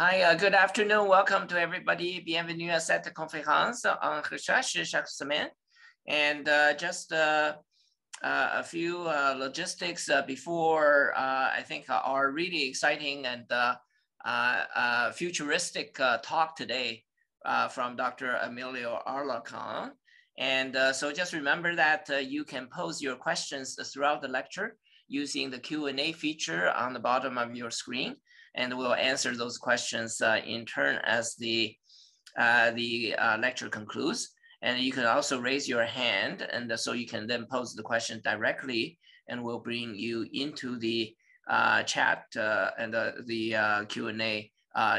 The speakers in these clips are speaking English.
Hi, uh, good afternoon. Welcome to everybody. Bienvenue à cette conférence en recherche chaque semaine. And uh, just uh, uh a few uh, logistics uh, before I think our really exciting and futuristic talk today from Dr. Emilio Alarcon. And so just remember that you can pose your questions throughout the lecture using the Q&A feature on the bottom of your screen and we'll answer those questions uh, in turn as the, uh, the uh, lecture concludes. And you can also raise your hand and so you can then pose the question directly and we'll bring you into the uh, chat uh, and the, the Q&A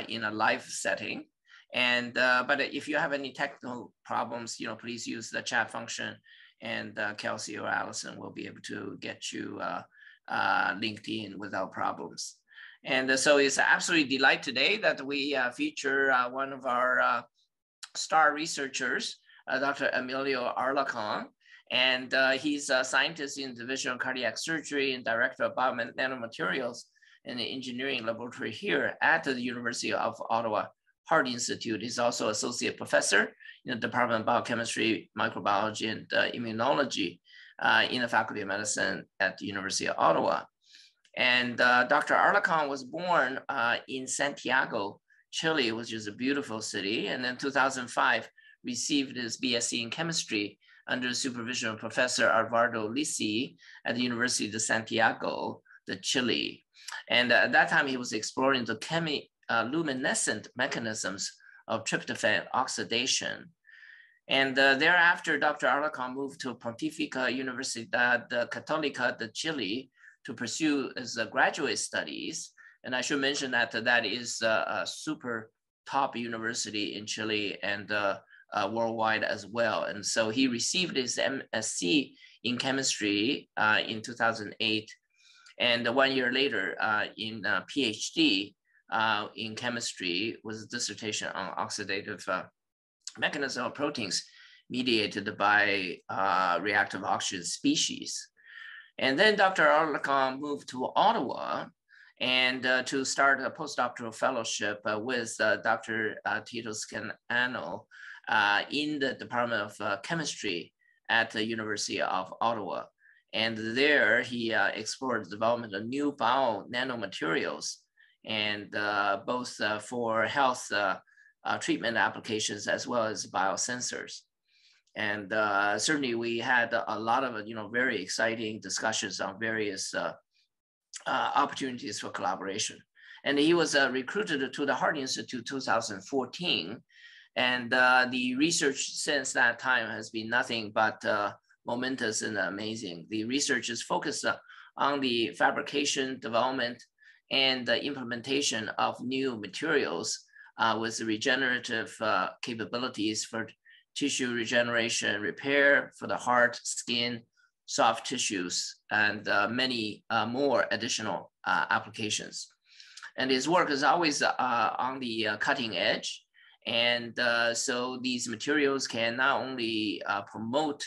in a live setting. And, but if you have any technical problems, you know, please use the chat function and Kelsey or Allison will be able to get you linked in without problems. And so it's absolutely delight today that we uh, feature uh, one of our uh, star researchers, uh, Dr. Emilio Alarcon. And uh, he's a scientist in the Division of Cardiac Surgery and Director of Bionanomaterials in the Engineering Laboratory here at the University of Ottawa Heart Institute. He's also Associate Professor in the Department of Biochemistry, Microbiology, and uh, Immunology in the Faculty of Medicine at the University of Ottawa. And uh, Dr. Alarcon was born uh, in Santiago, Chile, which is a beautiful city. And then 2005, received his BSc in chemistry under the supervision of Professor Alvaro Lissi at the University of Santiago, de Chile. And at that time, he was exploring the chemi uh, luminescent mechanisms of tryptophan oxidation. And uh, thereafter, Dr. Alarcon moved to Pontificia Universidad Católica de Chile, to pursue as a graduate studies. And I should mention that that is a, a super top university in Chile and uh, uh, worldwide as well. And so he received his MSc in chemistry uh, in 2008. And one year later, uh, in uh, PhD uh, in chemistry was a dissertation on oxidative mechanism of proteins mediated by reactive oxygen species. And then Dr. Alarcon moved to Ottawa and uh, to start a postdoctoral fellowship uh, with uh, Dr. Uh, Tito Scaiano uh, in the Department of uh, Chemistry at the University of Ottawa. And there he explored the development of new bio nanomaterials and both for health treatment applications as well as biosensors. And uh, certainly we had a lot of, you know, very exciting discussions on various uh, uh, opportunities for collaboration. And he was uh, recruited to the Heart Institute 2014. And uh, the research since that time has been nothing but uh, momentous and amazing. The research is focused on the fabrication, development, and the implementation of new materials with regenerative capabilities for tissue regeneration repair for the heart, skin, soft tissues, and uh, many uh, more additional uh, applications. And his work is always uh, on the uh, cutting edge. And uh, so these materials can not only promote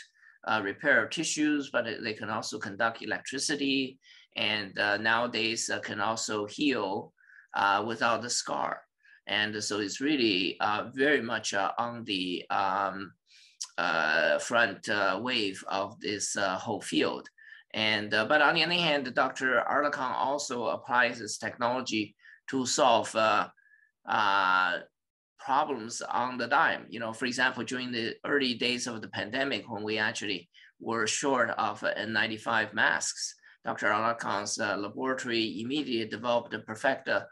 repair of tissues, but they can also conduct electricity and nowadays can also heal without the scar. And so it's really uh, very much uh, on the um, uh, front uh, wave of this uh, whole field. And, uh, but on the other hand, Dr. Alarcon also applies this technology to solve problems on the dime. You know, for example, during the early days of the pandemic, when we actually were short of N95 masks, Dr. Alarcon's laboratory immediately developed and perfected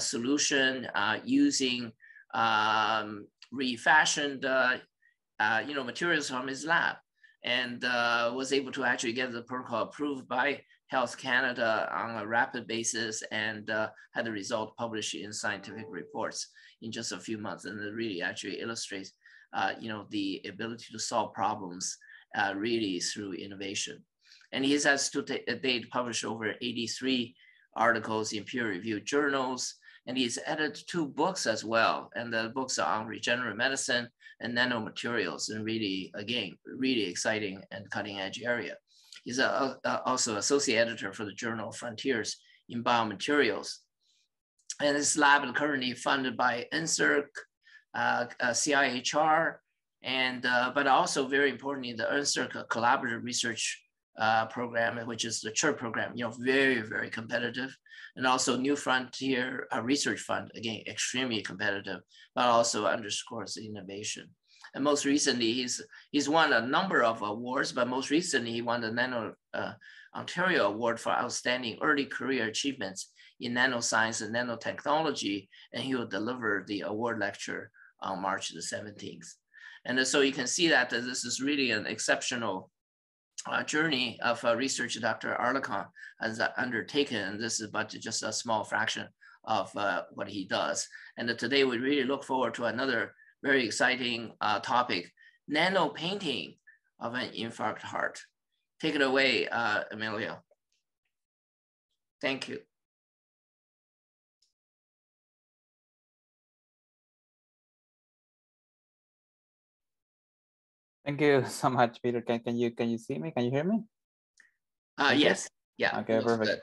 solution uh, using um, refashioned uh, uh, you know, materials from his lab and was able to actually get the protocol approved by Health Canada on a rapid basis and uh, had the result published in scientific reports in just a few months. And it really actually illustrates, uh, you know, the ability to solve problems uh, really through innovation. And he has to date published over 83 articles in peer-reviewed journals, and he's edited two books as well. And the books are on regenerative medicine and nanomaterials, and really, again, really exciting and cutting edge area. He's a, a, also associate editor for the journal Frontiers in Biomaterials. And this lab is currently funded by NSERC, uh, uh, CIHR, and uh, but also very importantly, the NSERC Collaborative Research uh, program, which is the CHIRP program, you know, very, very competitive. And also New Frontier uh, Research Fund, again, extremely competitive, but also underscores innovation. And most recently, he's, he's won a number of awards, but most recently he won the Nano uh, Ontario Award for Outstanding Early Career Achievements in Nanoscience and Nanotechnology, and he will deliver the award lecture on March the 17th. And so you can see that this is really an exceptional uh, journey of uh, research Dr. Alarcon has undertaken. This is but just a small fraction of uh, what he does. And today we really look forward to another very exciting uh, topic, nano painting of an infarct heart. Take it away, uh, Emilio. Thank you. Thank you so much, Peter. Can, can you can you see me? Can you hear me? Uh, yes. Yeah. Okay, perfect. Good.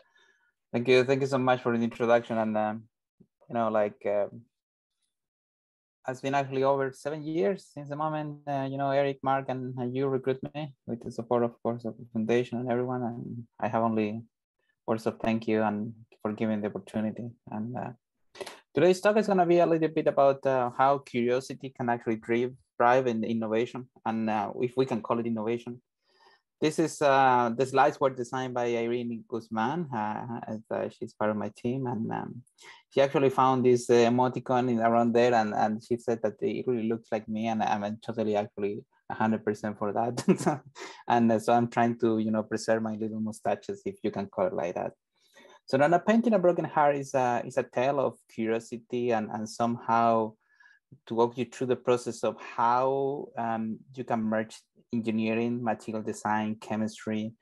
Thank you. Thank you so much for the introduction. And um, you know, like um, has been actually over seven years since the moment uh, you know Eric, Mark, and you recruit me with the support, of course, of the foundation and everyone. And I have only words of thank you and for giving the opportunity. And uh, today's talk is going to be a little bit about uh, how curiosity can actually drive drive in innovation, and uh, if we can call it innovation. This is uh, the slides were designed by Irene Guzman, uh, as uh, she's part of my team, and um, she actually found this emoticon around there, and, and she said that it really looks like me, and I'm totally actually 100% for that. and uh, so I'm trying to, you know, preserve my little mustaches, if you can call it like that. So then a painting a broken heart is a, is a tale of curiosity and, and somehow to walk you through the process of how um, you can merge engineering, material design, chemistry,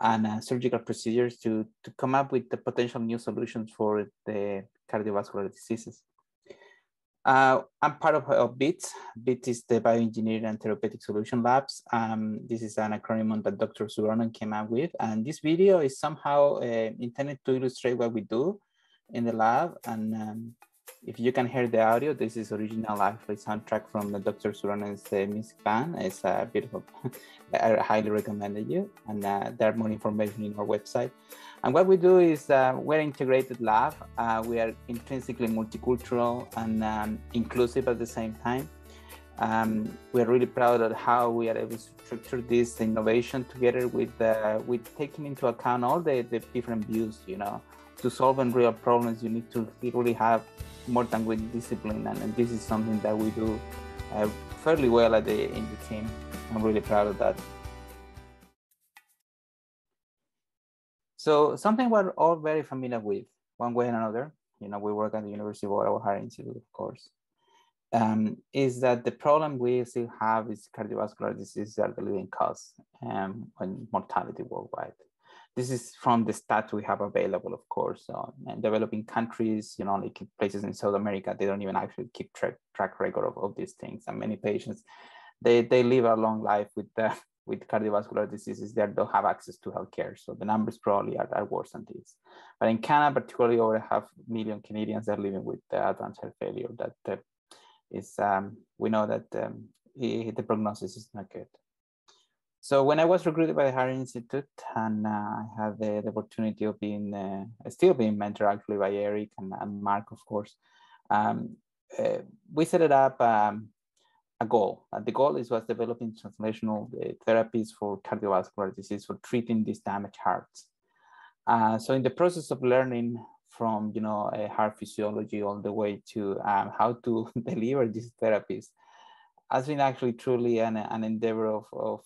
and uh, surgical procedures to, to come up with the potential new solutions for the cardiovascular diseases. Uh, I'm part of, of BIT. BIT is the Bioengineering and Therapeutic Solution Labs. Um, this is an acronym that Dr. Suuronen came up with. And this video is somehow uh, intended to illustrate what we do in the lab and um, if you can hear the audio, this is original actually soundtrack from the Dr. Suuronen's uh, music band. It's a beautiful, I highly recommend it you. And uh, are more information in our website. And what we do is uh, we're integrated lab. Uh, we are intrinsically multicultural and um, inclusive at the same time. Um, we're really proud of how we are able to structure this innovation together with uh, with taking into account all the, the different views, you know, to solve real problems, you need to really have more than with discipline, and, and this is something that we do uh, fairly well at the in the team. I'm really proud of that. So something we're all very familiar with, one way or another. You know, we work at the University of Ottawa Heart Institute, of course. Um, is that the problem we still have is cardiovascular diseases are the leading cause um, and mortality worldwide. This is from the stats we have available, of course. And developing countries, you know, like places in South America, they don't even actually keep track, track record of, these things. And many patients, they, they live a long life with the, with cardiovascular diseases they don't have access to healthcare. So the numbers probably are, are worse than this. But in Canada, particularly over half million Canadians are living with advanced heart failure. That uh, is, um, we know that um, the prognosis is not good. So when I was recruited by the Heart Institute, and uh, I had the, the, opportunity of being uh, still being mentored actually by Eric and, and Mark, of course, um, uh, we set it up um, a goal. the goal is was developing translational uh, therapies for cardiovascular disease for treating these damaged hearts. Uh, so in the process of learning from you know heart physiology all the way to um, how to deliver these therapies has been actually truly an, an endeavor of, of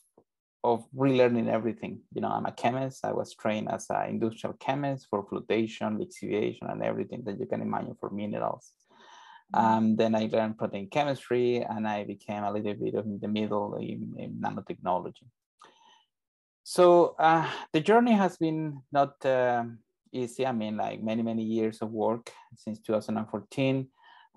of relearning everything. You know, I'm a chemist. I was trained as an industrial chemist for flotation, lixiviation, and everything that you can imagine for minerals. Mm-hmm. Um, then I learned protein chemistry, and I became a little bit of in the middle in, in nanotechnology. So uh, the journey has been not uh, easy. I mean, like many many years of work since 2014.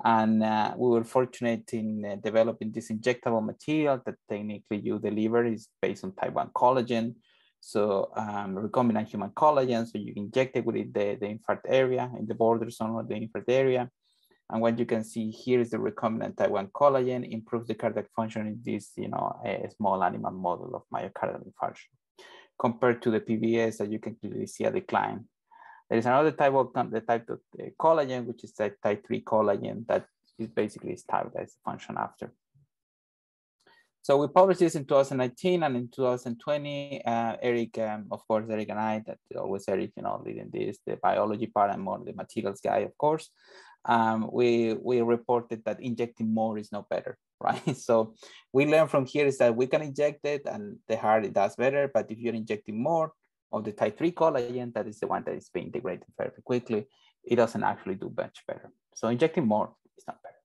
And uh, we were fortunate in uh, developing this injectable material that technically you deliver is based on type 1 collagen. So um, recombinant human collagen, so you inject it within the, the infarct area, in the border zone of the infarct area. And what you can see here is the recombinant type 1 collagen improves the cardiac function in this, you know, a small animal model of myocardial infarction. Compared to the PBS, that you can clearly see a decline. There is another type of the type of collagen, which is type, type 3 collagen that is basically stabilized function after. So we published this in 2019 and in 2020, uh, Eric, um, of course, Eric and I, that always Eric, you know, leading this, the biology part and more the materials guy, of course. Um, we, we reported that injecting more is not better, right? So we learned from here is that we can inject it and the heart it does better, but if you're injecting more of the type 3 collagen, that is the one that is being degraded very quickly, it doesn't actually do much better. So injecting more is not better.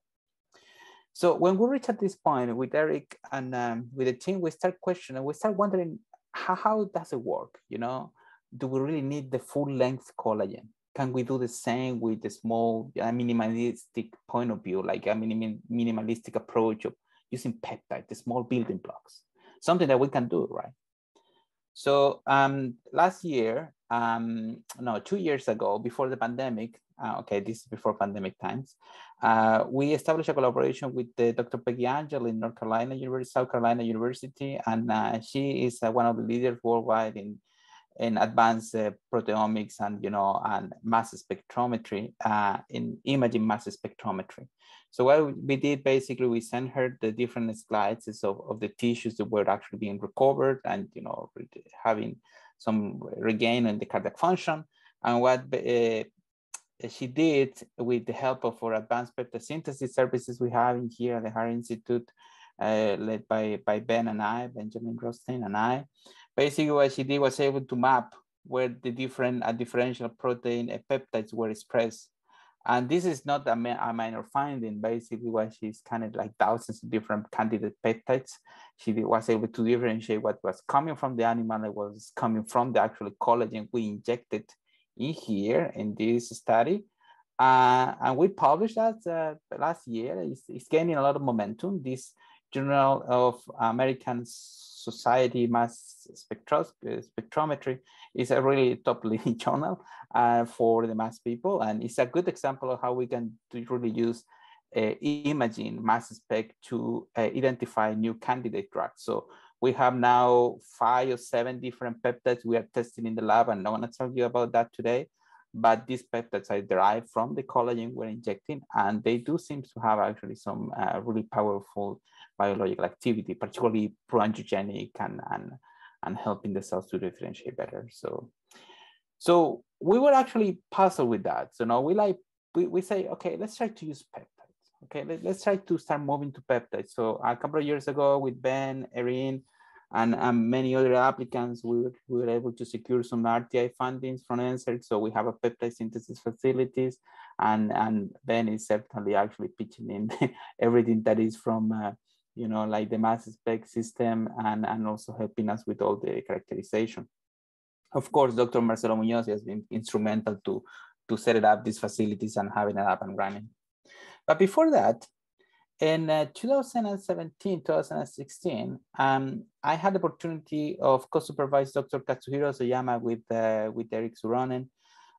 So when we reach at this point with Eric and um, with the team, we start questioning, we start wondering how, how does it work? You know, do we really need the full length collagen? Can we do the same with the small a minimalistic point of view, like a minim minimalistic approach of using peptide, the small building blocks, something that we can do, right? So um, last year, um, no, two years ago, before the pandemic, uh, okay, this is before pandemic times, uh, we established a collaboration with the Dr. Peggi Angel in North Carolina University, South Carolina University, and uh, she is uh, one of the leaders worldwide in in advanced uh, proteomics and you know and mass spectrometry uh, in imaging mass spectrometry. So what we did basically, we sent her the different slides of, of the tissues that were actually being recovered and you know having some regain in the cardiac function. And what uh, she did with the help of our advanced peptide synthesis services we have in here at the Heart Institute, uh, led by, by Ben and I, Benjamin Rotstein and I. Basically what she did was able to map where the different uh, differential protein uh, peptides were expressed. And this is not a, a, minor finding. Basically, what she's kind of like thousands of different candidate peptides. She was able to differentiate what was coming from the animal and was coming from the actual collagen we injected in here in this study. Uh, and we published that uh, last year. It's, it's, gaining a lot of momentum. This Journal of American Society Mass Spectros Spectrometry is a really top leading journal uh, for the mass people. And it's a good example of how we can really use uh, imaging mass spec to uh, identify new candidate drugs. So we have now five or seven different peptides we are testing in the lab, and I want to tell you about that today. But these peptides are derived from the collagen we're injecting, and they do seem to have actually some uh, really powerful biological activity, particularly pro-angiogenic and, and, and helping the cells to differentiate better. So, so we were actually puzzled with that. So now we like, we, we say, okay, let's try to use peptides. Okay, let, us try to start moving to peptides. So a couple of years ago with Ben, Erin, and, and many other applicants, we were, we were able to secure some RTI fundings from NSERC. So we have a peptide synthesis facilities and, and Ben is certainly actually pitching in everything that is from, uh, you know, like the mass spec system and, and also helping us with all the characterization. Of course, Dr. Marcelo Munoz has been instrumental to, to set up these facilities and having it up and running. But before that, in uh, 2017, 2016, um, I had the opportunity of co-supervise Dr. Katsuhiro Hosoyama with, uh, with Eric Suuronen.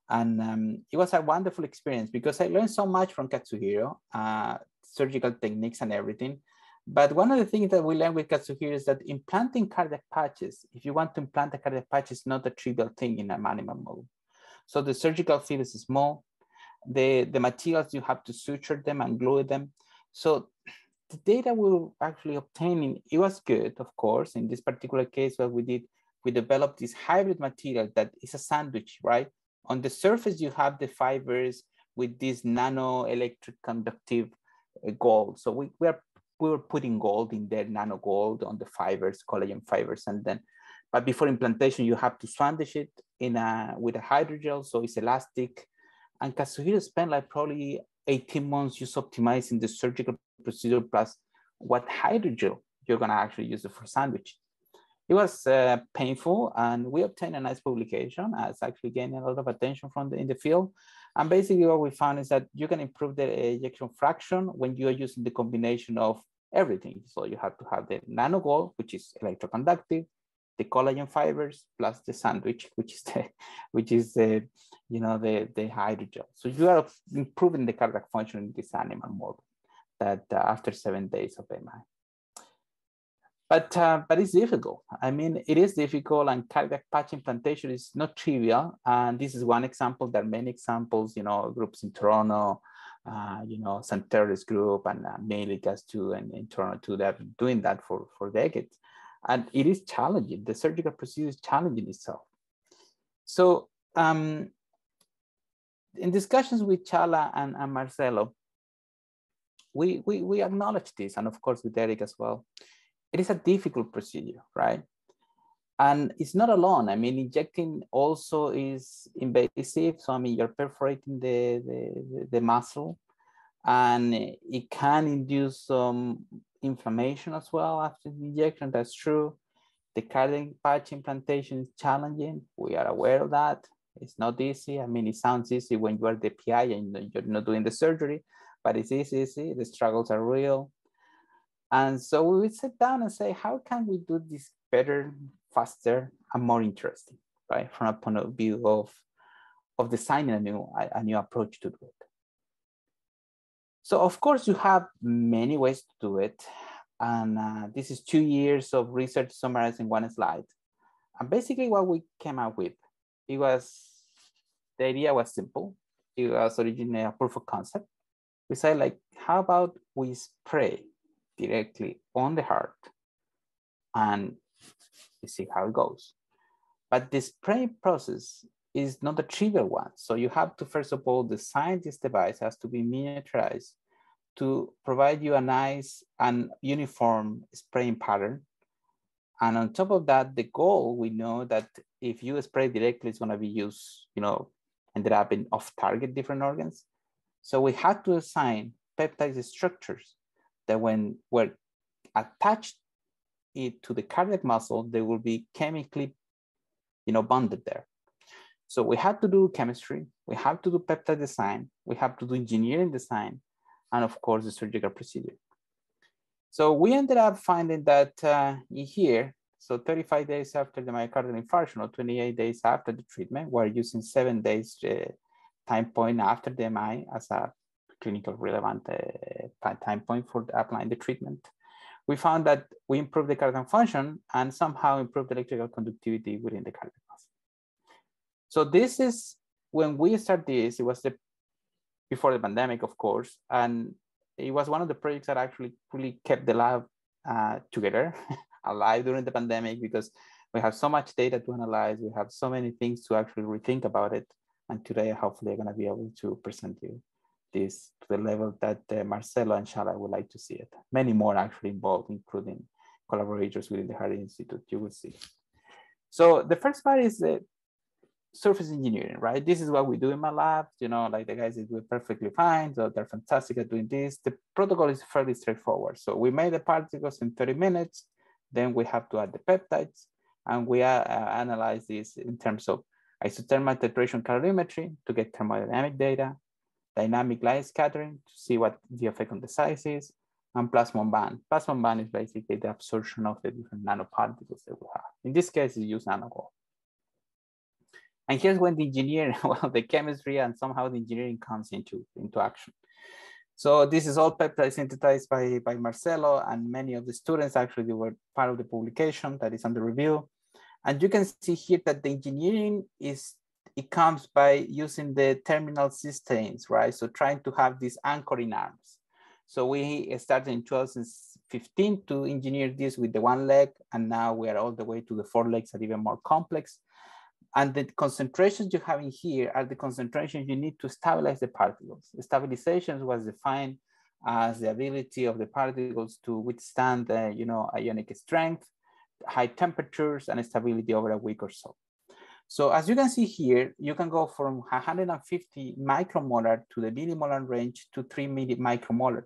And um, it was a wonderful experience because I learned so much from Katsuhiro, uh, surgical techniques and everything. But one of the things that we learned with Katsuhiro is that implanting cardiac patches, if you want to implant a cardiac patch, is not a trivial thing in an animal model. So the surgical field is small. The, the materials, you have to suture them and glue them. So the data we were actually obtaining, it was good, of course. In this particular case, what we did, we developed this hybrid material that is a sandwich, right? On the surface, you have the fibers with this nano electric conductive uh, gold. So we, we are we were putting gold in there, nano gold on the fibers, collagen fibers, and then, but before implantation, you have to sandwich it in a with a hydrogel, so it's elastic. And Katsuhiro spent like probably 18 months just optimizing the surgical procedure plus what hydrogel you're gonna actually use it for sandwich. It was uh, painful and we obtained a nice publication. It's actually gaining a lot of attention from the, in the field. And basically what we found is that you can improve the ejection fraction when you are using the combination of everything. So you have to have the nano gold, which is electroconductive. the collagen fibers plus the sandwich, which is the, which is the, you know, the, the hydrogel. So you are improving the cardiac function in this animal model that uh, after seven days of MI. But, uh, but it's difficult. I mean, it is difficult and cardiac patch implantation is not trivial. And this is one example. There are many examples, you know, groups in Toronto, uh, you know, Santerre's group and uh, Milica's too, and in Toronto too, they've been doing that for, for decades. And it is challenging. The surgical procedure is challenging itself. So um, in discussions with Chala and, and Marcelo, we, we, we acknowledge this, and of course with Eric as well. It is a difficult procedure, right? And it's not alone. I mean, injecting also is invasive. So, I mean, you're perforating the, the, the muscle and it can induce some inflammation as well after the injection. That's true. The cardiac patch implantation is challenging. We are aware of that. It's not easy. I mean, it sounds easy when you are the PI and you're not doing the surgery, but it's easy. The struggles are real. And so we would sit down and say, how can we do this better, faster, and more interesting, right? From a point of view of, of designing a new, a new approach to do it. So of course you have many ways to do it. And uh, this is two years of research summarized in one slide. And basically what we came up with, it was, the idea was simple. It was originally a proof of concept. We said like, how about we spray directly on the heart and see how it goes. But the spray process is not a trivial one. So you have to, first of all, design this device has to be miniaturized to provide you a nice and uniform spraying pattern. And on top of that, the goal, we know that if you spray directly, it's gonna be used, you know, ended up in off-target different organs. So we had to assign peptide structures that when we're attached it to the cardiac muscle, they will be chemically, you know, bonded there. So we had to do chemistry, we have to do peptide design, we have to do engineering design, and of course the surgical procedure. So we ended up finding that uh, here, so 35 days after the myocardial infarction or 28 days after the treatment, we're using seven days uh, time point after the MI as a clinical relevant uh, time point for applying the treatment. We found that we improved the cardiac function and somehow improved electrical conductivity within the cardiac muscle. So this is when we started this, it was the before the pandemic, of course, and it was one of the projects that actually really kept the lab uh, together, alive during the pandemic because we have so much data to analyze, we have so many things to actually rethink about it, and today hopefully I'm going to be able to present you this to the level that uh, Marcelo and Shala would like to see it. Many more actually involved, including collaborators within the Heart Institute, you will see. So the first part is the surface engineering, right? This is what we do in my lab. You know, like the guys do perfectly fine. So they're fantastic at doing this. The protocol is fairly straightforward. So we made the particles in 30 minutes. Then we have to add the peptides and we uh, analyze this in terms of isothermal titration calorimetry to get thermodynamic data, dynamic light scattering to see what the effect on the size is, and plasmon band. Plasmon band is basically the absorption of the different nanoparticles that we have. In this case, we use nanogold. And here's when the engineering, well, the chemistry and somehow the engineering comes into, into action. So this is all peptide synthesized by, by Marcelo and many of the students actually were part of the publication that is under review. And you can see here that the engineering is, it comes by using the terminal systems, right? So trying to have these anchoring arms. So we started in 2015 to engineer this with the one leg, and now we are all the way to the four legs are even more complex. And the concentrations you have in here are the concentrations you need to stabilize the particles. The stabilization was defined as the ability of the particles to withstand, uh, you know, ionic strength, high temperatures, and stability over a week or so. So as you can see here, you can go from 150 micromolar to the millimolar range to 3 micromolar.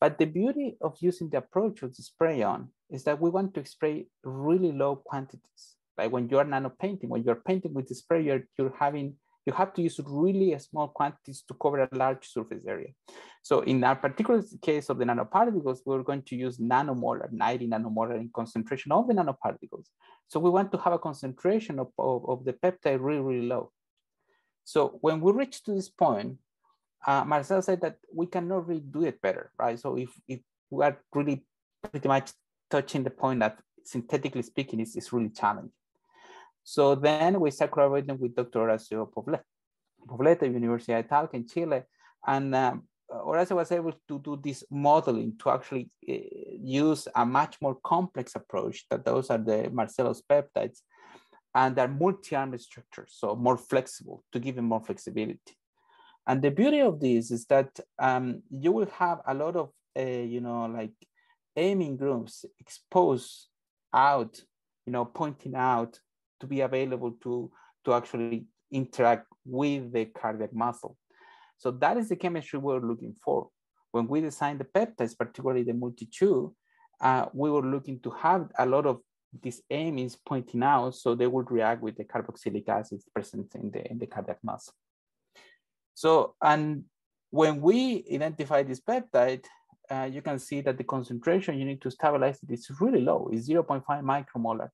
But the beauty of using the approach of the spray on is that we want to spray really low quantities. Like when you're nano painting, when you're painting with the spray, you're, you're having, you have to use really small quantities to cover a large surface area. So in our particular case of the nanoparticles, we're going to use nanomolar, 90 nanomolar in concentration of the nanoparticles. So we want to have a concentration of, of, of the peptide really, really low. So when we reach to this point, uh, Marcel said that we cannot really do it better, right? So if, if we are really pretty much touching the point that synthetically speaking is, is really challenging. So then we start collaborating with Dr. Horacio Poblete, Poblete, University of Talca in Chile. And um, Horacio was able to do this modeling to actually uh, use a much more complex approach that those are the Marcelo's peptides and they're multi-armed structures, so more flexible to give them more flexibility. And the beauty of this is that um, you will have a lot of, uh, you know, like amine groups exposed out, you know, pointing out to be available to, to actually interact with the cardiac muscle. So that is the chemistry we're looking for. When we designed the peptides, particularly the multi-2, uh, we were looking to have a lot of these amines pointing out so they would react with the carboxylic acids present in the, in the cardiac muscle. So, and when we identify this peptide, uh, you can see that the concentration you need to stabilize it is really low, it's 0.5 micromolar.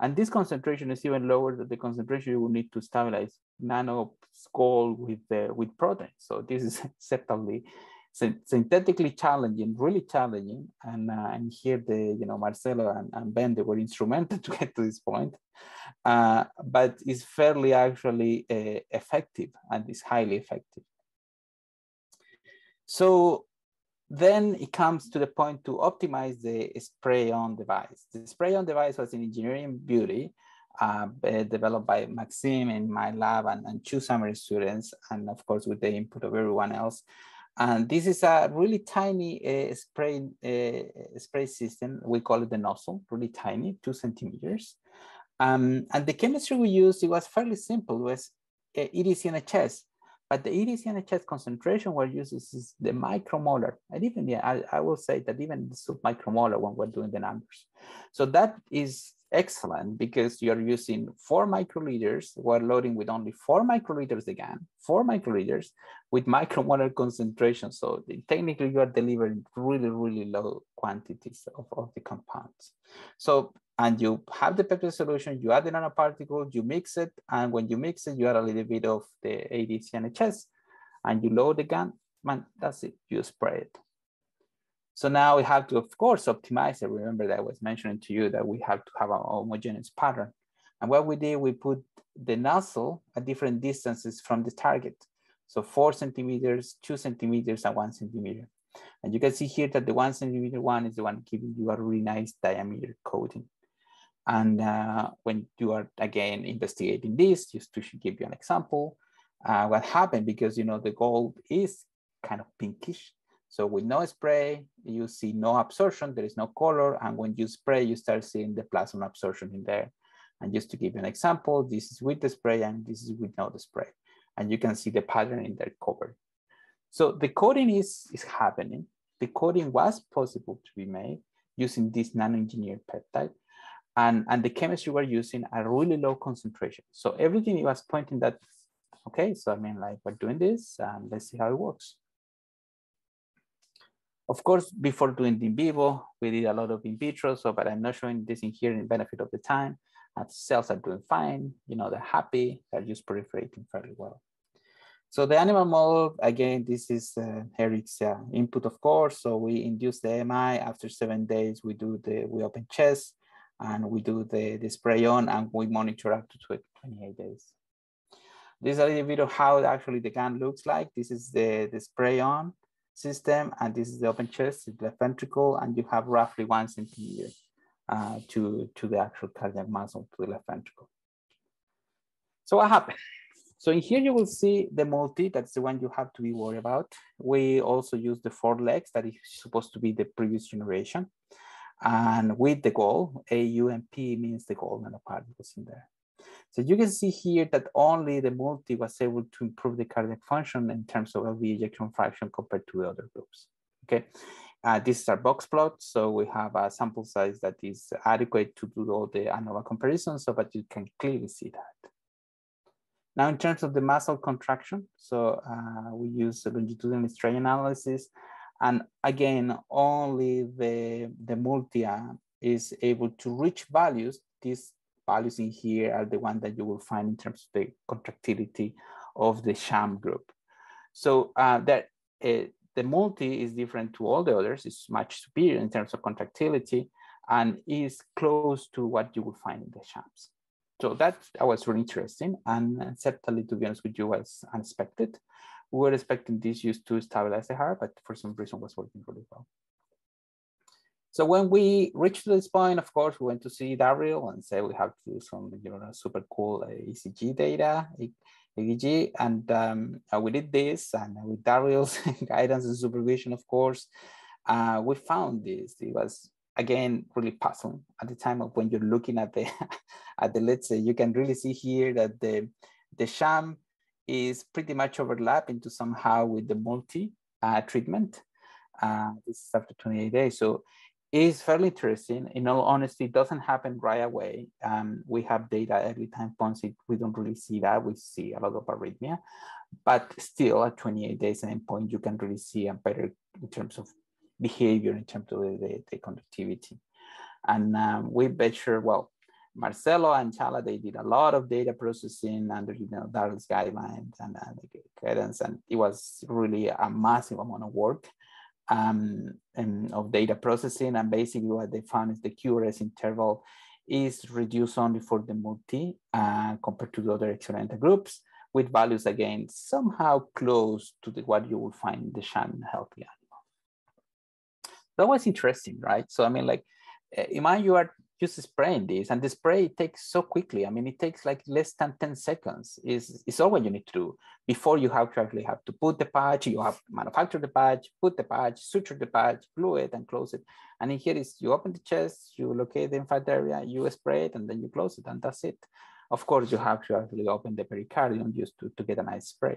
And this concentration is even lower than the concentration you would need to stabilize nano gold with, with protein. So this is acceptably synthetically challenging, really challenging. And, uh, and here the, you know, Marcelo and, and Ben, they were instrumental to get to this point. Uh, but it's fairly actually uh, effective and it's highly effective. So then it comes to the point to optimize the spray-on device. The spray-on device was an engineering beauty uh, developed by Maxim in my lab and, and two summer students, and of course with the input of everyone else. And this is a really tiny uh, spray, uh, spray system. We call it the nozzle, really tiny, two centimeters. Um, and the chemistry we used, it was fairly simple. It was uh, EDCNHS. But the edc and EDCNHS concentration we're using is the micromolar. And even, yeah, I, I will say that even the submicromolar when we're doing the numbers. So that is excellent because you're using four microliters, we're loading with only four microliters again, four microliters with micromolar concentration. So technically you are delivering really, really low quantities of, of the compounds. So and you have the peptide solution, you add the nanoparticle, you mix it, and when you mix it, you add a little bit of the EDCNHS, and you load the gun, man, that's it, you spray it. So now we have to, of course, optimize it. Remember that I was mentioning to you that we have to have a homogeneous pattern. And what we did, we put the nozzle at different distances from the target. So four centimeters, two centimeters, and one centimeter. And you can see here that the one centimeter one is the one giving you a really nice diameter coating. And uh, when you are again investigating this, just to give you an example, uh, what happened because you know the gold is kind of pinkish. So with no spray, you see no absorption, there is no color. And when you spray, you start seeing the plasmon absorption in there. And just to give you an example, this is with the spray and this is without the spray. And you can see the pattern in their cover. So the coating is, is happening. The coating was possible to be made using this nano-engineered peptide and, and the chemistry we're using a really low concentration. So everything was pointing that, okay, so I mean, like we're doing this and let's see how it works. Of course, before doing the in vivo, we did a lot of in vitro, so, but I'm not showing this in here in benefit of the time. And cells are doing fine, you know, they're happy, they're just proliferating fairly well. So the animal model, again, this is uh, Eric's uh, input, of course. So we induce the MI after seven days, we do the, we open chest, and we do the, the spray on and we monitor up to 28 days. This is a little bit of how actually the gun looks like. This is the, the spray on system and this is the open chest, the left ventricle, and you have roughly one centimeter uh, to, to the actual cardiac muscle, to the left ventricle. So what happened? So in here you will see the multi, that's the one you have to be worried about. We also use the four legs that is supposed to be the previous generation. And with the gold, AU and P means the gold nanoparticles in there. So you can see here that only the multi was able to improve the cardiac function in terms of LV ejection fraction compared to the other groups. Okay, uh, this is our box plot. So we have a sample size that is adequate to do all the ANOVA comparisons, so but you can clearly see that. Now, in terms of the muscle contraction, so uh, we use longitudinal strain analysis. And again, only the, the multi-arm is able to reach values. These values in here are the one that you will find in terms of the contractility of the sham group. So uh, that uh, the multi is different to all the others. It's much superior in terms of contractility and is close to what you will find in the shams. So that, that was really interesting. And certainly, to be honest with you, was unexpected. We were expecting this use to stabilize the heart, but for some reason was working really well. So when we reached this point, of course, we went to see Daryl and said we have to do some you know, super cool ECG data, EEG, and um, uh, we did this, and with Daryl's guidance and supervision, of course, uh, we found this. It was again really puzzling at the time of when you're looking at the at the let's say you can really see here that the the sham is pretty much overlapping to somehow with the multi uh, treatment. Uh, this is after 28 days. So it's fairly interesting. In all honesty, it doesn't happen right away. Um, we have data every time points. We don't really see that. We see a lot of arrhythmia, but still at 28 days and endpoint, you can really see a better in terms of behavior in terms of the, the conductivity. And um, we measure, well, Marcelo and Chala, they did a lot of data processing under you know Daryl's guidelines and, and the guidance, and it was really a massive amount of work um, and of data processing. And basically, what they found is the QRS interval is reduced only for the multi uh, compared to the other excellent groups, with values again somehow close to the, what you would find in the sham healthy animal. that was interesting, right? So I mean, like, eh, imagine you are just spraying this, and the spray takes so quickly. I mean, it takes like less than 10 seconds. Is is all what you need to do before you have to actually have to put the patch. You have manufacture the patch, put the patch, suture the patch, glue it, and close it. And in here is you open the chest, you locate the infarct area, you spray it, and then you close it, and that's it. Of course, you have to actually open the pericardium just to, to get a nice spray.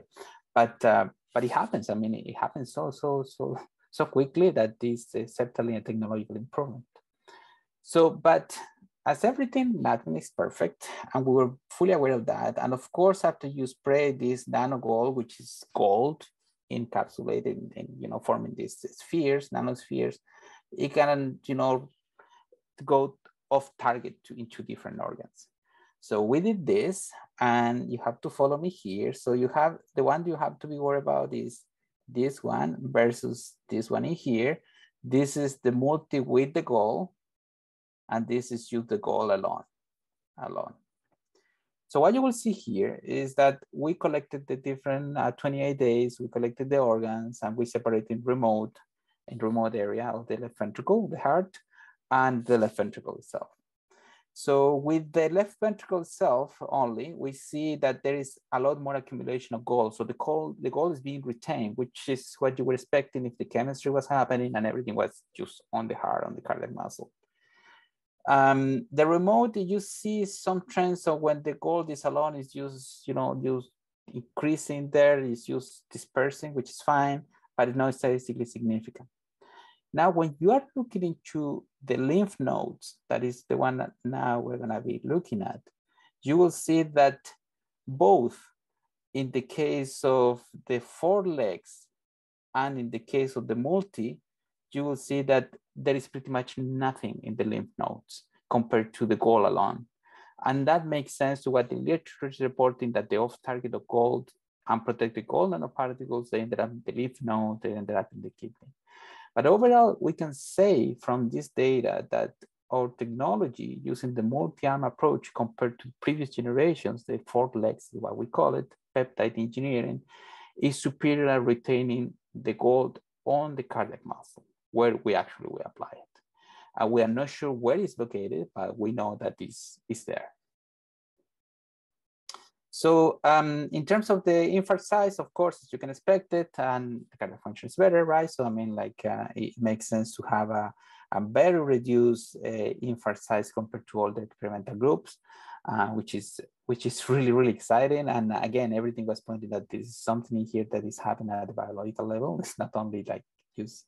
But uh, but it happens. I mean, it happens so so so so quickly that this is certainly a technological improvement. So, but as everything, nothing is perfect, and we were fully aware of that. And of course, after you spray this nano gold, which is gold encapsulated in, you know, forming these spheres, nanospheres, it can, you know, go off target to, into different organs. So we did this, and you have to follow me here. So you have the one you have to be worried about is this one versus this one in here. This is the multi with the gold, and this is just the gold alone, alone. So what you will see here is that we collected the different uh, 28 days, we collected the organs and we separated remote in remote area of the left ventricle, the heart, and the left ventricle itself. So with the left ventricle itself only, we see that there is a lot more accumulation of gold. So the gold, the gold is being retained, which is what you were expecting if the chemistry was happening and everything was just on the heart, on the cardiac muscle. Um, the remote, you see some trends of when the gold is alone is just, you know, just increasing there, is just dispersing, which is fine, but it's not statistically significant. Now, when you are looking into the lymph nodes, that is the one that now we're gonna be looking at, you will see that both in the case of the four legs and in the case of the multi, you will see that there is pretty much nothing in the lymph nodes compared to the gold alone. And that makes sense to what the literature is reporting that the off-target of gold, unprotected gold nanoparticles, they ended up in the lymph node, they ended up in the kidney. But overall, we can say from this data that our technology using the multi-arm approach compared to previous generations, the four legs, what we call it, peptide engineering, is superior at retaining the gold on the cardiac muscle where we actually will apply it. And we are not sure where it's located, but we know that this is there. So um, in terms of the infarct size, of course, as you can expect it, and the kind of function is better, right? So I mean, like uh, it makes sense to have a, a very reduced uh, infarct size compared to all the experimental groups, uh, which is which is really really exciting. And again, everything was pointed that this is something here that is happening at the biological level. It's not only like just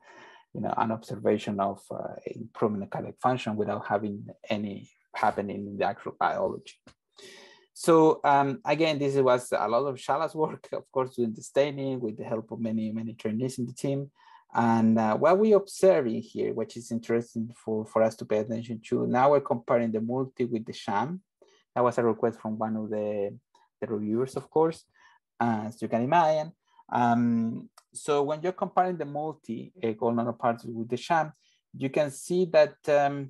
you know an observation of uh, improvement in cardiac function without having any happening in the actual biology. So um, again, this was a lot of Shala's work, of course, doing the staining with the help of many, many trainees in the team. And uh, what we observing here, which is interesting for, for us to pay attention to, now we're comparing the multi with the sham. That was a request from one of the, the reviewers, of course, as you can imagine. Um, so when you're comparing the multi uh, gold nanoparticles with the sham, you can see that um,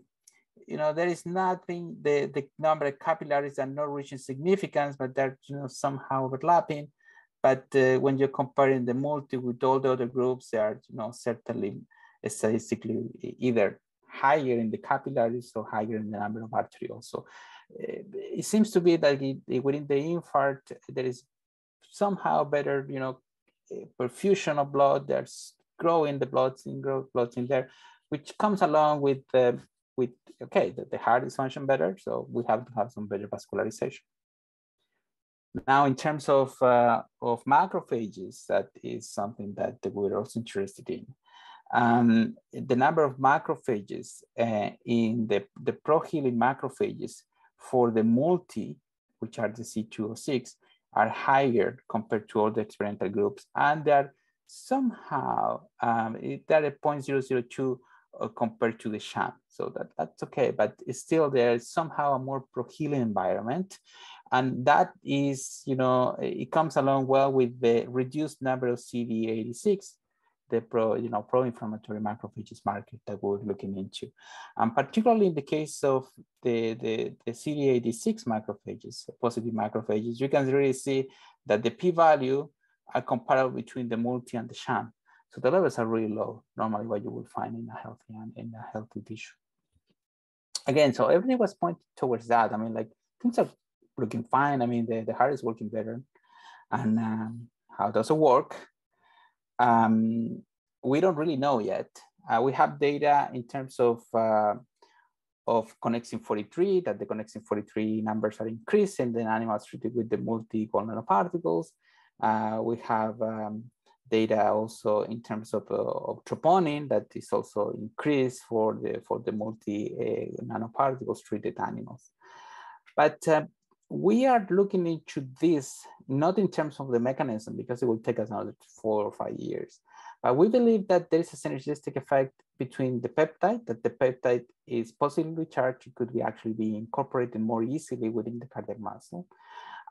you know there is nothing. The the number of capillaries are not reaching significance, but they're you know somehow overlapping. But uh, when you're comparing the multi with all the other groups, they are you know certainly statistically either higher in the capillaries or higher in the number of arterioles. So uh, it seems to be that it, within the infarct there is somehow better you know perfusion of blood. There's growing the blood in growth blood in there which comes along with the with okay the, the heart is function better so we have to have some better vascularization now in terms of uh, of macrophages that is something that we're also interested in um, the number of macrophages uh, in the the pro-healing macrophages for the multi which are the CD206 are higher compared to all the experimental groups and they're somehow um, they're at 0.002 uh, compared to the sham. So that, that's okay, but still there's somehow a more pro-healing environment. And that is, you know, it comes along well with the reduced number of CD86, the pro, you know, pro-inflammatory macrophages market that we're looking into. And particularly in the case of the, the, the CD86 macrophages, positive macrophages, you can really see that the p-value are comparable between the multi and the sham. So the levels are really low, normally what you would find in a healthy in a healthy tissue. Again, so everything was pointed towards that. I mean, like things are looking fine. I mean, the, the heart is working better. And um, how does it work? Um, we don't really know yet. Uh, we have data in terms of uh, of connexin 43, that the connexin 43 numbers are increasing in the animals treated with the multi-gold nanoparticles. Uh, we have um, data also in terms of, uh, of troponin that is also increased for the for the multi uh, nanoparticles treated animals. But uh, we are looking into this not in terms of the mechanism because it will take us another four or five years. But we believe that there is a synergistic effect between the peptide, that the peptide is positively charged, it could be actually be incorporated more easily within the cardiac muscle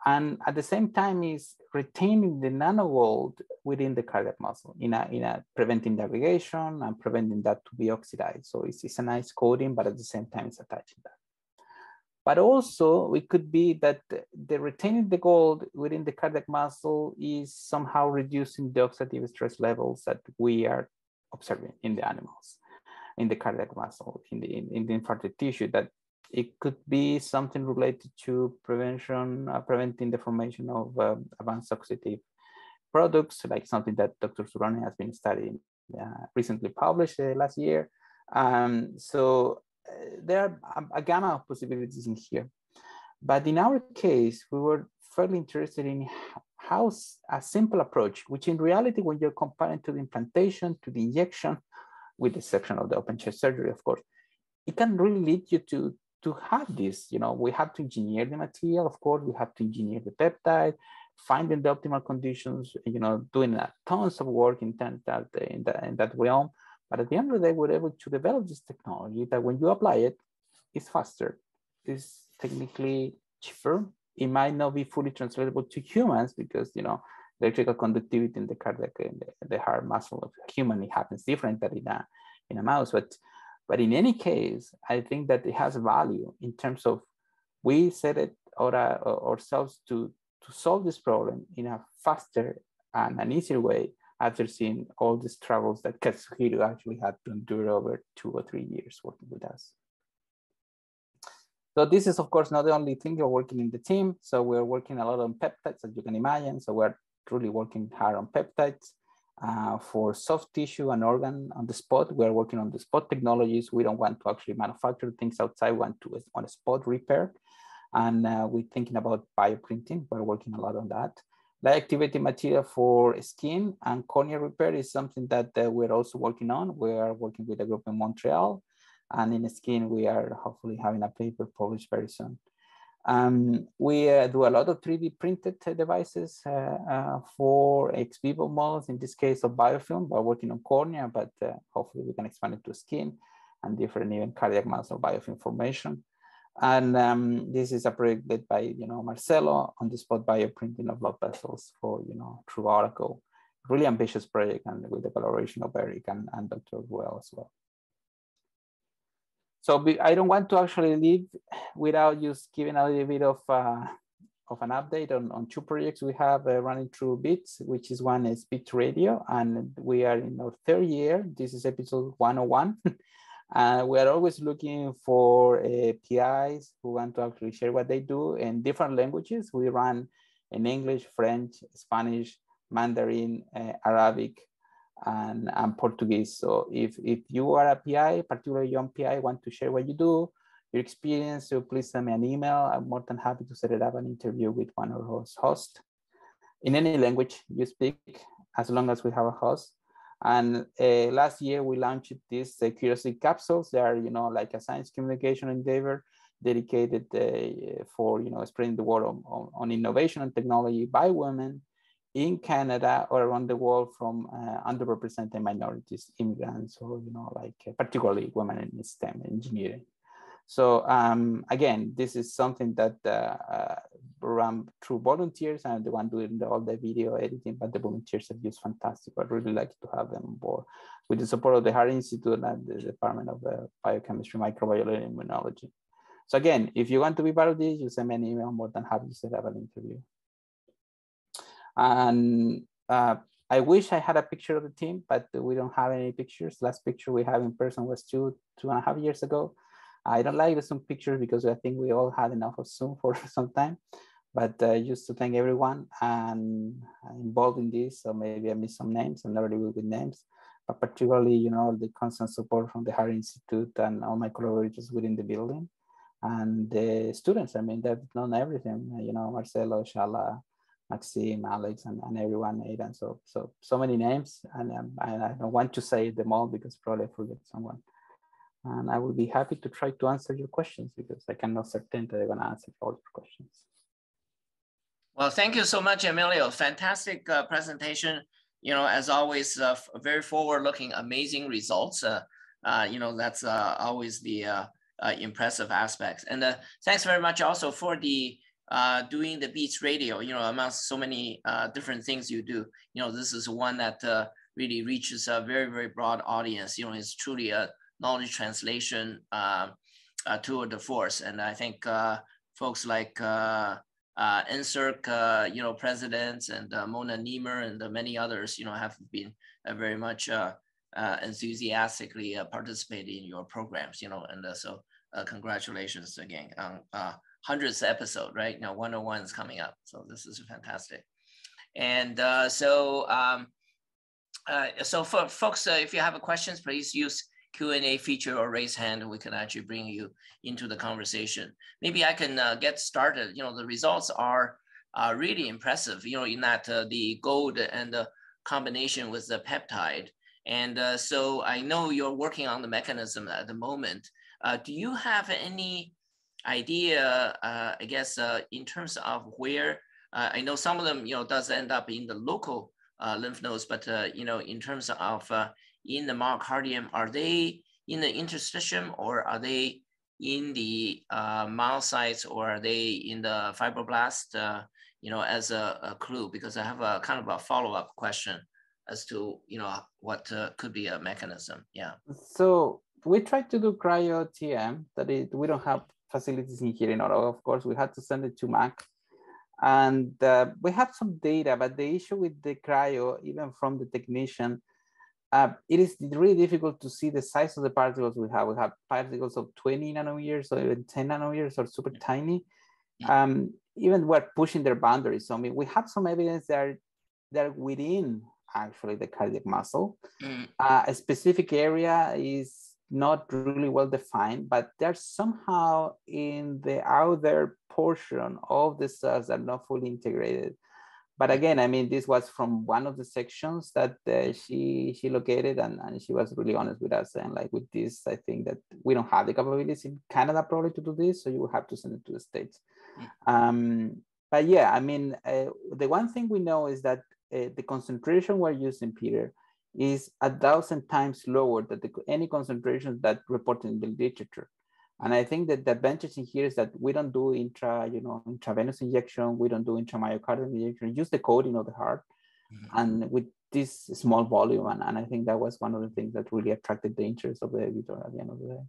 and at the same time is retaining the nanogold within the cardiac muscle in a, in a preventing degradation and preventing that to be oxidized. So it's, it's a nice coating, but at the same time it's attaching that. But also it could be that the retaining the gold within the cardiac muscle is somehow reducing the oxidative stress levels that we are observing in the animals, in the cardiac muscle, in the, in, in the infarcted tissue that it could be something related to prevention, uh, preventing the formation of uh, advanced oxidative products, like something that Dr. Suuronen has been studying, uh, recently published uh, last year. Um, so Uh, there are a, a gamma of possibilities in here. But in our case, we were fairly interested in how a simple approach, which in reality, when you're comparing to the implantation, to the injection, with the exception of the open chest surgery, of course, it can really lead you to to have this, you know, we have to engineer the material, of course, we have to engineer the peptide, finding the optimal conditions, you know, doing tons of work in that, in that, in that realm. But at the end of the day, we're able to develop this technology that when you apply it, it's faster, it's technically cheaper. It might not be fully translatable to humans because, you know, electrical conductivity in the cardiac, the, the heart muscle of a human, it happens different than in a, in a mouse. But but in any case, I think that it has value in terms of we set it our, ourselves to, to solve this problem in a faster and an easier way after seeing all these troubles that Katsuhiro actually had to endure over two or three years working with us. So this is of course not the only thing you're working in the team. So we're working a lot on peptides as you can imagine. So we're truly working hard on peptides. Uh, for soft tissue and organ on the spot, we are working on the spot technologies. We don't want to actually manufacture things outside, we want to on a spot repair. And uh, we're thinking about bioprinting. We're working a lot on that. Light activity material for skin and cornea repair is something that uh, we're also working on. We are working with a group in Montreal. And in skin, we are hopefully having a paper published very soon. Um, we uh, do a lot of 3D printed devices uh, uh, for ex vivo models, in this case of biofilm. We're working on cornea, but uh, hopefully we can expand it to skin and different even cardiac muscle biofilm formation. And um, this is a project led by, you know, Marcelo on the spot bioprinting of blood vessels for, you know, through Oracle. Really ambitious project and with the collaboration of Eric and, and Dr. Well as well. So I don't want to actually leave without just giving a little bit of uh, of an update on, on two projects we have uh, running through BITS, which is one is BIT Radio, and we are in our third year. This is episode 101. uh, we are always looking for uh, PIs who want to actually share what they do in different languages. We run in English, French, Spanish, Mandarin, uh, Arabic, and, and Portuguese. So if, if you are a PI, particularly young PI, want to share what you do, your experience, so please send me an email. I'm more than happy to set it up an interview with one of those hosts in any language you speak, as long as we have a host. And uh, last year we launched these uh, curiosity capsules. They are, you know, like a science communication endeavor dedicated uh, for, you know, spreading the word on, on, on innovation and technology by women in Canada or around the world from uh, underrepresented minorities, immigrants, or you know, like uh, particularly women in STEM engineering. So um, again, this is something that uh, uh, run through volunteers. I'm the one doing the, all the video editing, but the volunteers are just fantastic. I'd really like to have them on board with the support of the Heart Institute and the Department of uh, Biochemistry, Microbiology, and Immunology. So again, if you want to be part of this, you send me an email. I'm more than happy to set up an interview. And uh, I wish I had a picture of the team, but we don't have any pictures. Last picture we have in person was two, two and a half years ago. I don't like some pictures because I think we all had enough of Zoom for some time. But uh, just to thank everyone and involved in this, so maybe I missed some names. I'm not really good with names, but particularly, you know, the constant support from the Heart Institute and all my collaborators within the building and the students. I mean, they've done everything, you know, Marcelo, Shala, Maxime, Alex, and, and everyone, Aidan. So, so, so many names, and, um, and I don't want to say them all because probably I forget someone. And I will be happy to try to answer your questions because I cannot certain that I'm going to answer all your questions. Well, thank you so much, Emilio. Fantastic uh, presentation. You know, as always, uh, very forward-looking, amazing results. Uh, uh you know, that's uh, always the uh, impressive aspects. And thanks very much also for the doing the BITS Radio, you know, amongst so many different things you do, you know, this is one that really reaches a very, very broad audience. You know, it's truly a knowledge translation uh, uh, de force. And I think uh, folks like uh, uh, NSERC, uh, you know, presidents and Mona Nemer and many others, you know, have been very much enthusiastically participating in your programs, you know, and so congratulations again on hundredth episode, right? Now know, 101 is coming up. So this is fantastic. And uh, so, um, uh, so for folks, uh, if you have questions, please use Q&A feature or raise hand and we can actually bring you into the conversation. Maybe I can uh, get started. You know, the results are uh, really impressive, you know, in that uh, the gold and the combination with the peptide. And uh, so I know you're working on the mechanism at the moment. Uh, do you have any idea, uh, I guess, in terms of where, I know some of them, you know, does end up in the local lymph nodes, but, you know, in terms of in the myocardium, are they in the interstitium or are they in the uh, myocytes or are they in the fibroblast, uh, you know, as a, a, clue? Because I have a kind of a follow-up question as to, you know, what uh, could be a mechanism. Yeah. So we tried to do cryo TEM that it, we don't have facilities in here in Ottawa. Of course, we had to send it to Mac. And uh, we have some data, but the issue with the cryo, even from the technician, uh, it is really difficult to see the size of the particles we have. We have particles of 20 nanometers or even 10 nanometers or super tiny. Um, even we're pushing their boundaries. So I mean, we have some evidence that they're within actually the cardiac muscle. Mm. Uh, a specific area is not really well defined, but they're somehow in the outer portion of the cells that are not fully integrated. But again, I mean, this was from one of the sections that uh, she she located, and, and she was really honest with us. And like with this, I think that we don't have the capabilities in Canada probably to do this, so you will have to send it to the states. Um, but yeah, I mean, uh, the one thing we know is that uh, the concentration we're using, Peter, is a thousand times lower than the, any concentration that reported in the literature. And I think that the advantage in here is that we don't do intra, you know, intravenous injection, we don't do intramyocardial injection, use the coating of the heart. Mm-hmm. And with this small volume, and, and I think that was one of the things that really attracted the interest of the editor at the end of the day.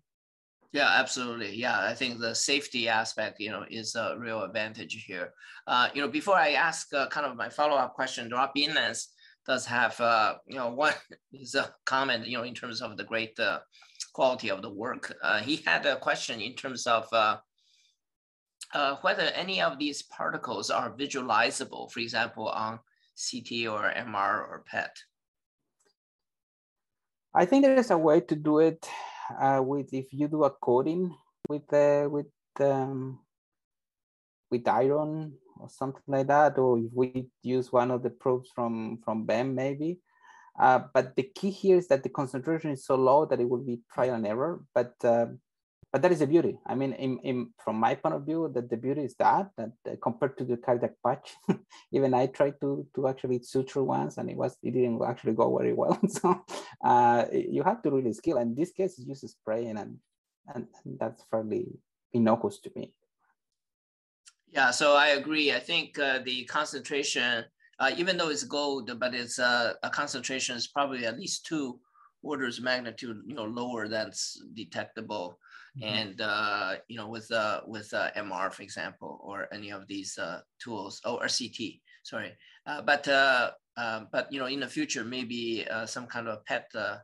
Yeah, absolutely. Yeah, I think the safety aspect, you know, is a real advantage here. Uh, you know, before I ask uh, kind of my follow-up question, Rob Beanlands does have, uh, you know, one is a comment, you know, in terms of the great uh, quality of the work. Uh, he had a question in terms of uh, uh, whether any of these particles are visualizable, for example, on CT or MR or PET. I think there is a way to do it uh, with if you do a coating with uh, with um, with iron or something like that, or if we use one of the probes from from BEM maybe. Uh, but the key here is that the concentration is so low that it will be trial and error. But uh, but that is the beauty. I mean, in, in, from my point of view, that the beauty is that that uh, compared to the cardiac patch, even I tried to to actually suture once, and it was it didn't actually go very well. so uh, you have to really skill. And this case is just spraying, and, and and that's fairly innocuous to me. Yeah, so I agree. I think uh, the concentration, uh, even though it's gold, but it's uh, a concentration is probably at least two orders of magnitude, you know, lower that's detectable Mm-hmm. And uh, you know, with uh, with uh, MR, for example, or any of these uh, tools, oh, or CT, sorry. Uh, but uh, uh, but you know, in the future, maybe uh, some kind of PET uh,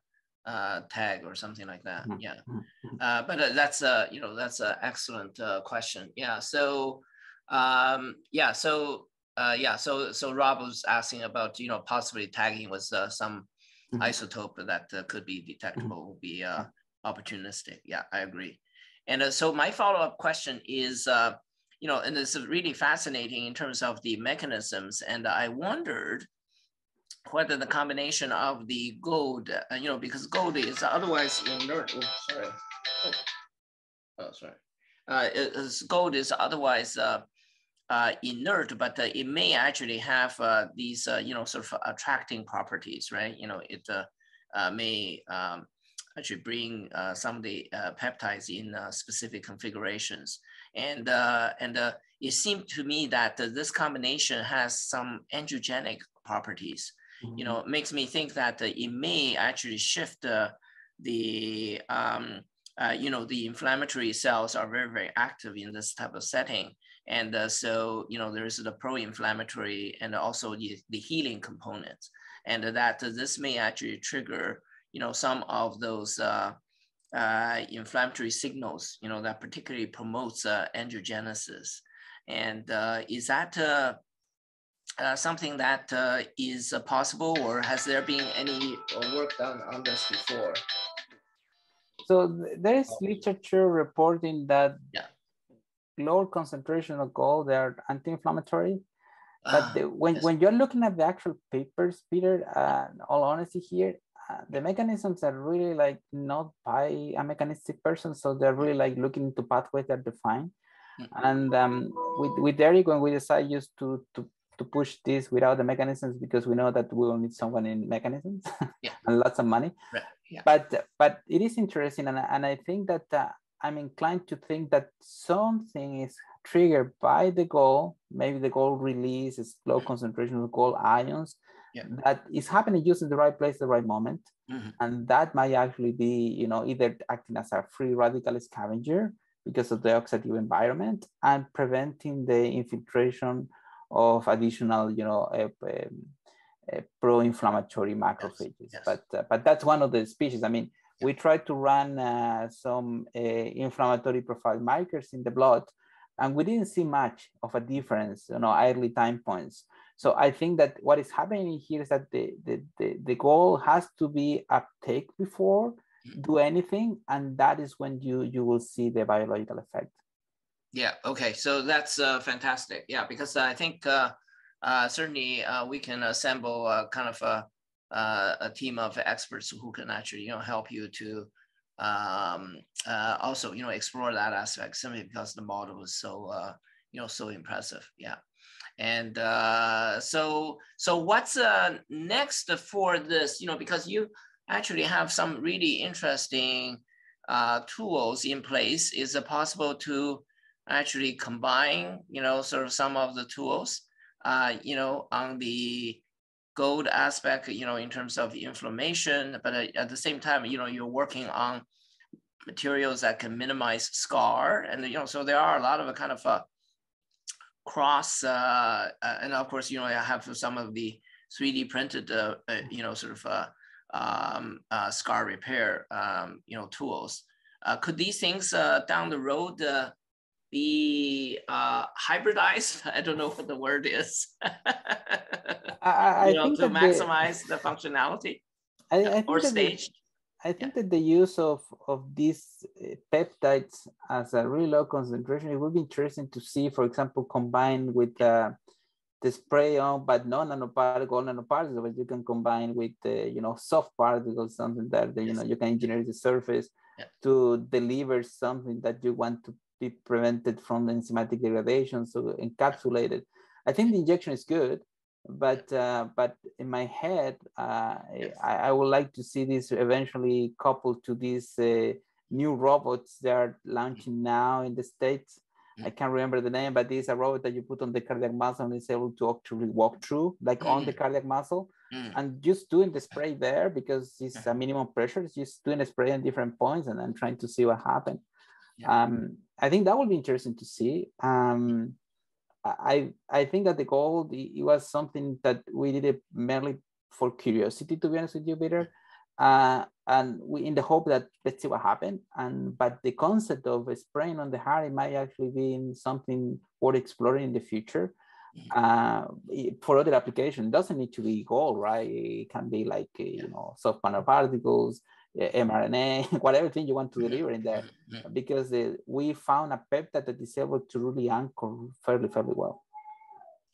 uh, tag or something like that. Mm-hmm. Yeah. Mm-hmm. Uh, but uh, that's a you know that's an excellent uh, question. Yeah. So um, yeah. So uh, yeah. So so Rob was asking about you know possibly tagging with uh, some mm-hmm. isotope that uh, could be detectable. would be uh, opportunistic. Yeah, I agree. And uh, so my follow-up question is, uh, you know, and this is really fascinating in terms of the mechanisms. And I wondered whether the combination of the gold, uh, you know, because gold is otherwise inert. Oh, sorry. Oh, oh sorry. Uh, it, gold is otherwise uh, inert, but uh, it may actually have uh, these, uh, you know, sort of attracting properties, right? You know, it uh, uh, may um, actually bring uh, some of the uh, peptides in uh, specific configurations. And, uh, and uh, it seemed to me that this combination has some angiogenic properties. Mm-hmm. You know, it makes me think that it may actually shift the, um, you know, the inflammatory cells are very, very active in this type of setting. And so, you know, there's the pro-inflammatory and also the, the healing components. And that this may actually trigger you know, some of those uh, uh, inflammatory signals, you know, that particularly promotes uh, angiogenesis. And uh, is that uh, uh, something that uh, is possible or has there been any work done on this before? So there is literature reporting that yeah. Lower concentration of gold, they are anti-inflammatory. But ah, the, when, yes. when you're looking at the actual papers, Peter, uh, all honesty here, the mechanisms are really like not by a mechanistic person, so they're really like looking into pathways that define. Mm-hmm. And um, with with Eric, when we decide just to to to push this without the mechanisms, because we know that we will need someone in mechanisms yeah. and lots of money. Right. Yeah. But but it is interesting, and and I think that uh, I'm inclined to think that something is triggered by the gold. Maybe the gold release is low mm-hmm. concentration of gold ions yeah. that is happening just in the right place, the right moment. Mm-hmm. And that might actually be, you know, either acting as a free radical scavenger because of the oxidative environment and preventing the infiltration of additional, you know, uh, uh, pro-inflammatory macrophages. Yes. Yes. But uh, but that's one of the species. I mean. We tried to run uh, some uh, inflammatory profile markers in the blood, and we didn't see much of a difference, you know, early time points. So I think that what is happening here is that the, the, the, the gold has to be uptake before mm-hmm. do anything. And that is when you, you will see the biological effect. Yeah. Okay. So that's uh, fantastic. Yeah. Because I think uh, uh, certainly uh, we can assemble kind of a, uh, a team of experts who can actually, you know, help you to um, uh, also, you know, explore that aspect simply because the model is so you know, so impressive. Yeah. And uh, so, so what's uh, next for this? You know, because you actually have some really interesting uh, tools in place. Is it possible to actually combine, you know, sort of some of the tools, uh, you know, on the gold aspect, you know, in terms of inflammation, but at the same time, you know, you're working on materials that can minimize scar. And, you know, so there are a lot of a kind of uh, cross, uh, uh, and of course, you know, I have some of the 3D printed, uh, uh, you know, sort of uh, um, scar repair, um, you know, tools. could these things down the road be hybridized? I don't know what the word is. I, I you know, think to maximize the, the functionality I, I think or that the- staged. I think that the use of, of these uh, peptides as a really low concentration, it would be interesting to see, for example, combined with uh, the spray on, but no nanoparticle, nanoparticles, but you can combine with, uh, you know, soft particles, something that, you Yes. know, you can engineer the surface Yeah. to deliver something that you want to be prevented from the enzymatic degradation, so encapsulated. I think the injection is good, but uh, but in my head, uh, Yes. I, I would like to see this eventually coupled to these uh, new robots that are launching now in the states. I Mm. can't remember the name, but it's a robot that you put on the cardiac muscle and it's able to actually walk through, like on the cardiac muscle, Mm. and just doing the spray there because it's a minimum pressure. It's just doing a spray at different points and then trying to see what happens. Yeah. Um, I think that would be interesting to see. Um, I I think that the gold it it was something that we did it merely for curiosity, to be honest with you, Peter. Uh, and we in the hope that let's see what happened. And but the concept of spraying on the heart it might actually be something worth exploring in the future. Uh, for other application, it doesn't need to be gold, right? It can be like you know soft nanoparticles, mRNA, whatever thing you want to deliver in there because we found a peptide that is able to really anchor fairly, fairly well.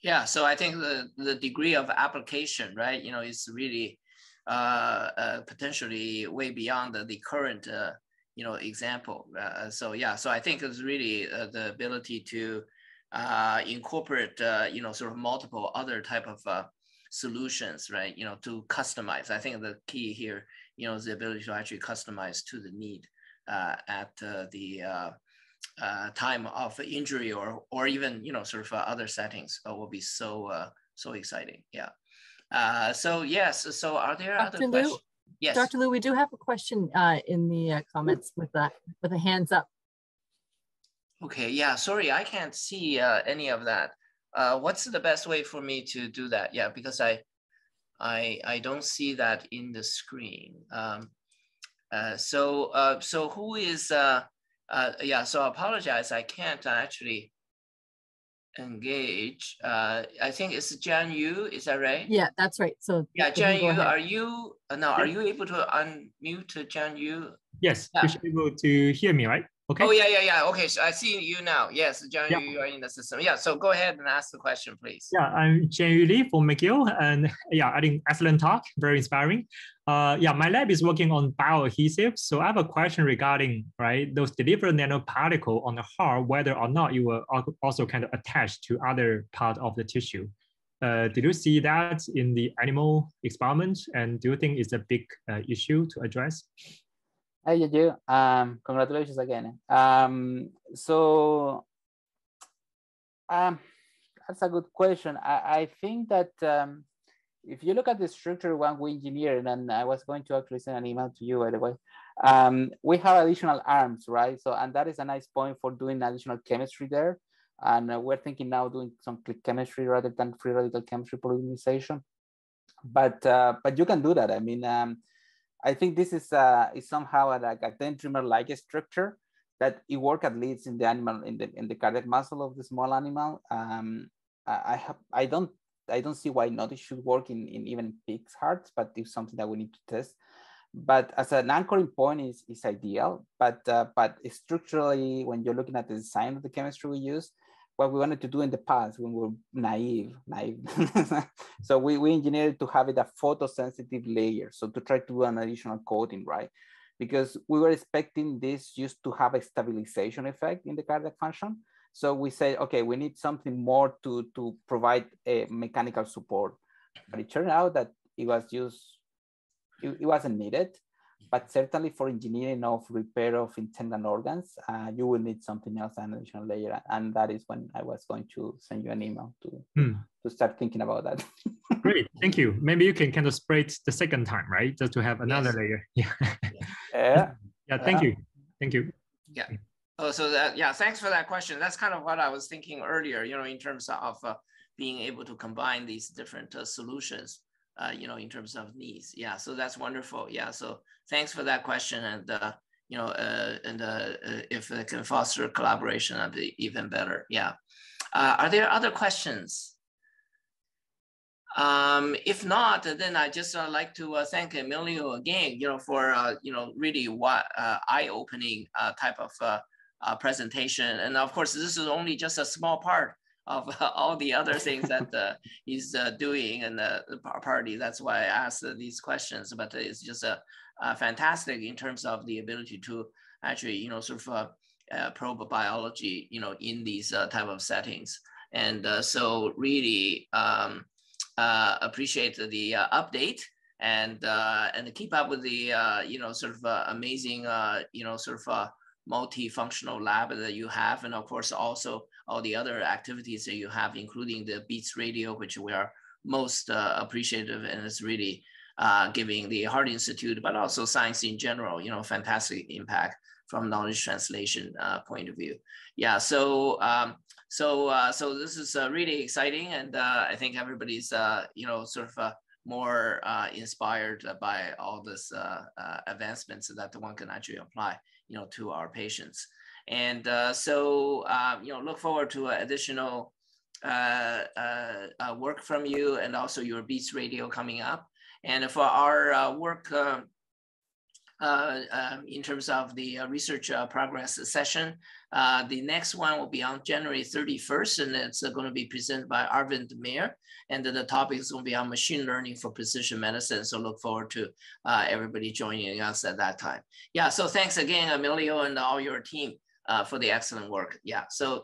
Yeah, so I think the, the degree of application, right, you know, is really uh, uh, potentially way beyond the, the current, uh, you know, example. Uh, so yeah, so I think it's really uh, the ability to uh, incorporate, uh, you know, sort of multiple other type of uh, solutions, right, you know, to customize. I think the key here, you know, is the ability to actually customize to the need uh, at uh, the uh, uh, time of injury or or even you know sort of uh, other settings uh, will be so uh, so exciting. Yeah. Uh, so yes. So are there Dr. other Liu, questions? Yes. Dr. Liu, we do have a question uh, in the uh, comments with that, with the hands up. Okay. Yeah. Sorry, I can't see uh, any of that. Uh, what's the best way for me to do that? Yeah, because I I I don't see that in the screen. Um, uh, so uh, so who is uh, uh, yeah? So I apologize. I can't actually engage. Uh, I think it's Jian Yu. Is that right? Yeah, that's right. So Yeah, you can Jian go Yu, ahead. are you uh, no? Are you able to unmute Jian Yu? Yes, Yeah. you should be able to hear me, right? Okay. Oh yeah, yeah, yeah. Okay, so I see you now. Yes, Jian Yeah. You are in the system. Yeah, so go ahead and ask the question, please. Yeah, I'm Jian Yu Li from McGill, and yeah, I think excellent talk, very inspiring. Uh, yeah, my lab is working on bioadhesives, so I have a question regarding right those delivered nanoparticle on the heart, whether or not you were also kind of attached to other part of the tissue. Uh, did you see that in the animal experiment, and do you think it's a big uh, issue to address? Hey, you. Um, congratulations again. Um, so, um, that's a good question. I, I think that um, if you look at the structure one we engineered, and I was going to actually send an email to you by the way, um, we have additional arms, right? So, and that is a nice point for doing additional chemistry there. And uh, we're thinking now doing some click chemistry rather than free radical chemistry polymerization. But uh, but you can do that. I mean, um, I think this is uh, is somehow a, like a dendrimer like structure that it work at least in the animal in the in the cardiac muscle of the small animal. Um, I I have I don't I don't see why not it should work in, in even pigs' hearts, but it's something that we need to test. But as an anchoring point is, is ideal, but uh, but structurally, when you're looking at the design of the chemistry we use, what we wanted to do in the past when we were naive, naive. so we, we engineered to have it a photosensitive layer. So to try to do an additional coating, right? Because we were expecting this just to have a stabilization effect in the cardiac function. So we say, okay, we need something more to, to provide a mechanical support. But it turned out that it was just, it, it wasn't needed. But certainly for engineering of repair of intended organs, uh, you will need something else, an additional layer. And that is when I was going to send you an email to, hmm. to start thinking about that. Great, thank you. Maybe you can kind of spread the second time, right? Just to have another yes. layer. Yeah. Yeah. yeah, thank you. Thank you. Yeah. Oh, so that, yeah, thanks for that question. That's kind of what I was thinking earlier, you know, in terms of uh, being able to combine these different uh, solutions, uh, you know, in terms of needs. Yeah, so that's wonderful. Yeah, so thanks for that question. And, uh, you know, uh, and uh, if it can foster collaboration, that'd be even better. Yeah. are there other questions? Um, if not, then I just uh, like to uh, thank Emilio again, you know, for, uh, you know, really what eye-opening type of uh presentation. And of course, this is only just a small part of all the other things that uh, he's uh, doing in the, party. That's why I asked uh, these questions, but it's just a, fantastic in terms of the ability to actually, you know, sort of uh, probe biology, you know, in these uh, type of settings. And uh, so really um, appreciate the update and and keep up with the you know sort of amazing you know sort of multifunctional lab that you have, and of course also all the other activities that you have, including the Beats Radio, which we are most uh, appreciative and it's really uh, giving the Heart Institute, but also science in general, you know, fantastic impact from knowledge translation uh, point of view. Yeah, so um, so uh, so this is uh, really exciting, and uh, I think everybody's you know sort of more inspired by all this advancements that one can actually apply you know, to our patients. And uh, so, um, you know, look forward to additional uh, uh, uh, work from you and also your Beats Radio coming up. And for our uh, work um, uh, in terms of the uh, research uh, progress session. Uh, the next one will be on January 31st, and it's uh, going to be presented by Arvind Mer. And the topic is going to be on machine learning for precision medicine. So look forward to everybody joining us at that time. Yeah, so thanks again, Emilio and all your team Uh, for the excellent work. Yeah, so